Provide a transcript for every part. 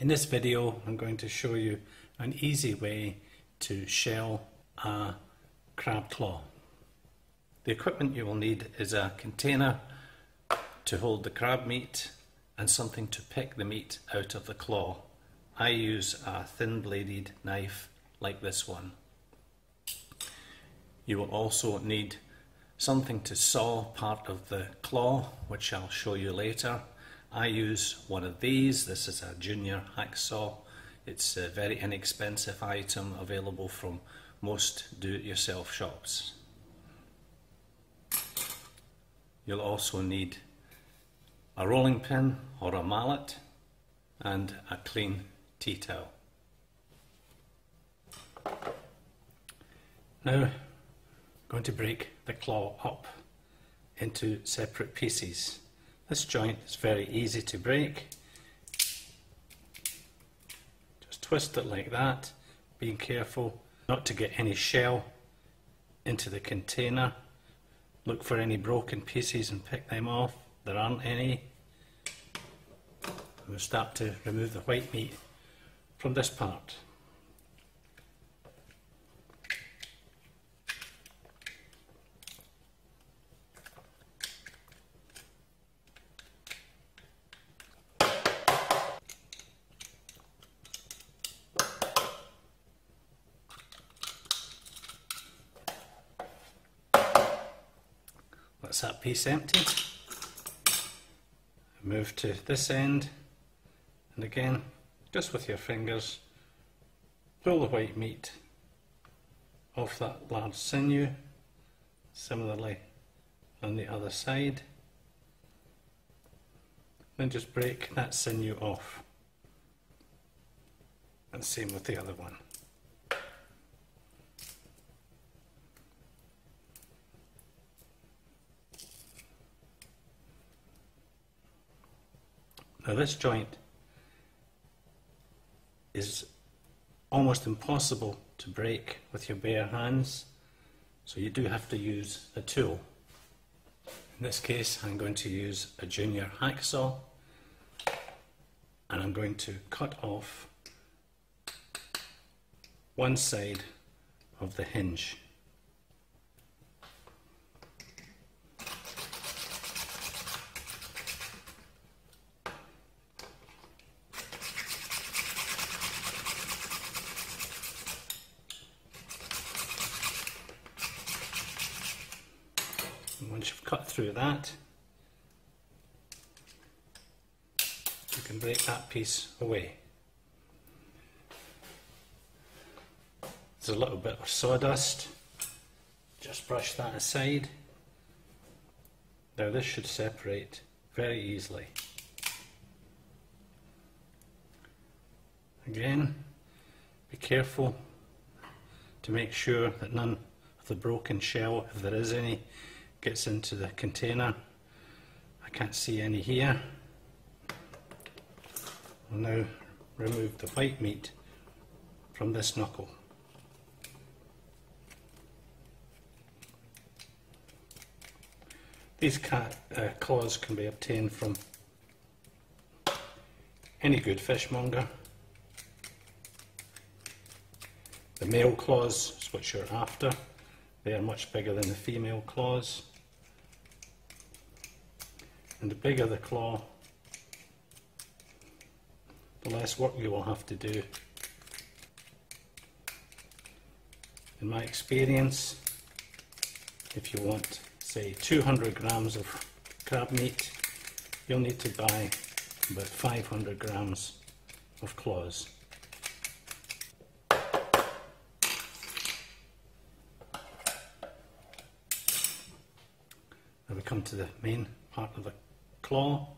In this video I'm going to show you an easy way to shell a crab claw. The equipment you will need is a container to hold the crab meat and something to pick the meat out of the claw. I use a thin bladed knife like this one. You will also need something to saw part of the claw which I'll show you later I use one of these. This is a junior hacksaw. It's a very inexpensive item available from most do-it-yourself shops. You'll also need a rolling pin or a mallet and a clean tea towel. Now I'm going to break the claw up into separate pieces. This joint is very easy to break. Just twist it like that, being careful not to get any shell into the container. Look for any broken pieces and pick them off. There aren't any. We'll start to remove the white meat from this part. That's that piece empty. Move to this end and again just with your fingers pull the white meat off that large sinew similarly on the other side. Then just break that sinew off. And same with the other one Now this joint is almost impossible to break with your bare hands, so you do have to use a tool. In this case I'm going to use a junior hacksaw and I'm going to cut off one side of the hinge. Once you've cut through that, you can break that piece away. There's a little bit of sawdust, just brush that aside. Now this should separate very easily. Again, be careful to make sure that none of the broken shell, if there is any, gets into the container. I can't see any here. I'll now remove the white meat from this knuckle. These cat, uh, claws can be obtained from any good fishmonger. The male claws is what you're after. They are much bigger than the female claws. And the bigger the claw, the less work you will have to do. In my experience, if you want, say, 200 grams of crab meat, you'll need to buy about 500 grams of claws. Come to the main part of the claw.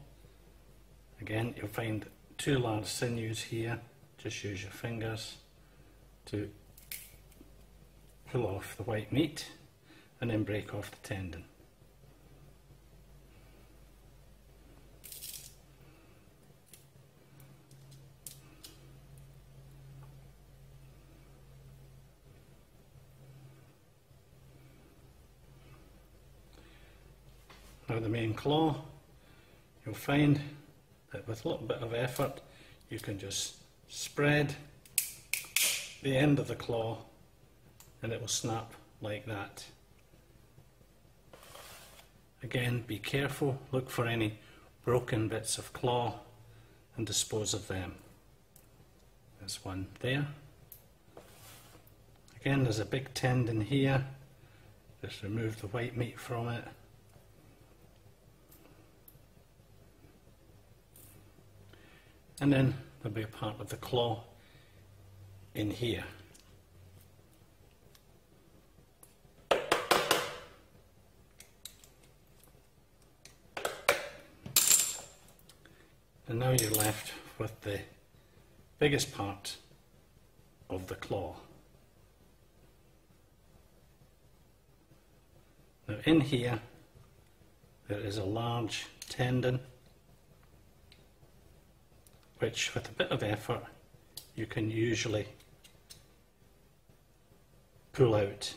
Again, you'll find two large sinews here. Just use your fingers to pull off the white meat and then break off the tendon. Now the main claw, you'll find that with a little bit of effort you can just spread the end of the claw and it will snap like that. Again, be careful, look for any broken bits of claw and dispose of them. There's one there. Again, there's a big tendon here. Just remove the white meat from it. And then there'll be a part of the claw in here. And now you're left with the biggest part of the claw. Now in here there is a large tendon which with a bit of effort you can usually pull out.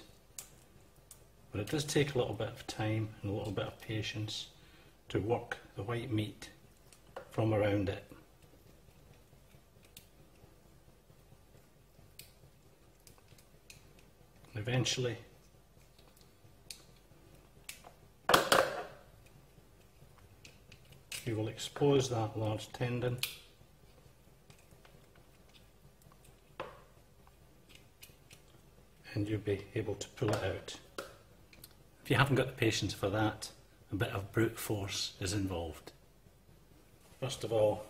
But it does take a little bit of time and a little bit of patience to work the white meat from around it. Eventually, you will expose that large tendon and you'll be able to pull it out. If you haven't got the patience for that, a bit of brute force is involved. First of all,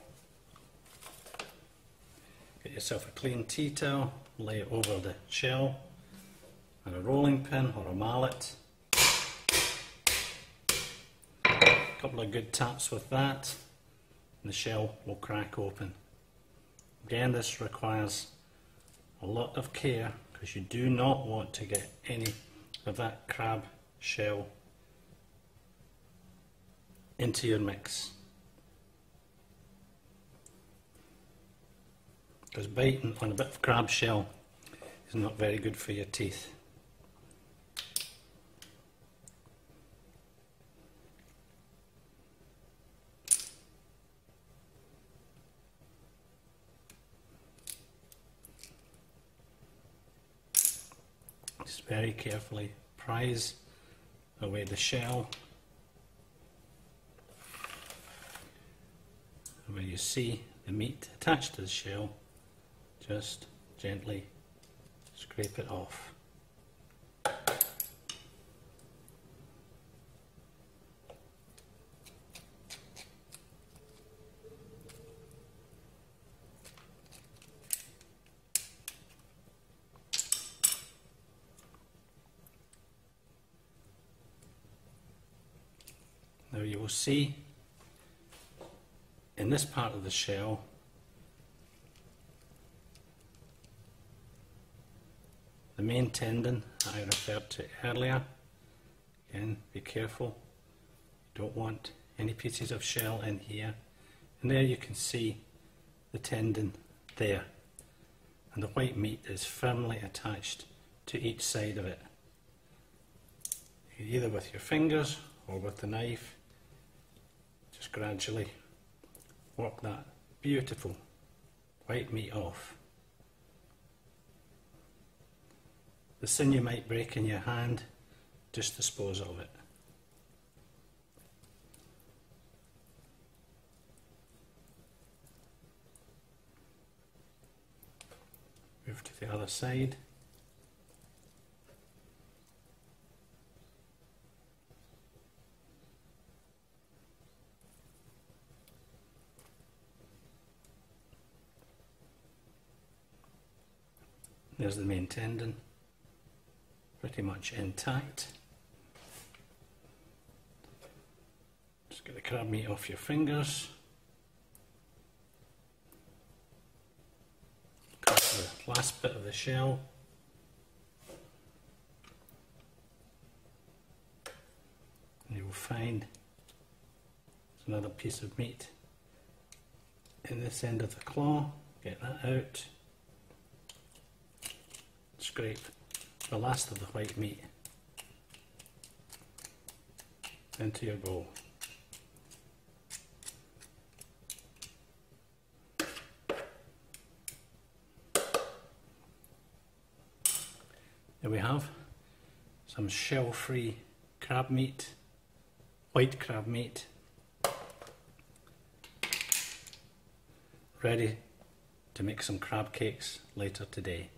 get yourself a clean tea towel, lay it over the shell, and a rolling pin or a mallet. A couple of good taps with that, and the shell will crack open. Again, this requires a lot of care because you do not want to get any of that crab shell into your mix. because biting on a bit of crab shell is not very good for your teeth. Very carefully prise away the shell where you see the meat attached to the shell just gently scrape it off. You will see in this part of the shell the main tendon I referred to earlier. Again, be careful. You don't want any pieces of shell in here. And there you can see the tendon there. And the white meat is firmly attached to each side of it. Either with your fingers or with the knife, just gradually work that beautiful white meat off. The sinew might break in your hand, just dispose of it. Move to the other side. There's the main tendon pretty much intact. Just get the crab meat off your fingers. Cut the last bit of the shell. And you will find another piece of meat in this end of the claw. Get that out scrape the last of the white meat into your bowl. There we have some shell-free crab meat, white crab meat, ready to make some crab cakes later today.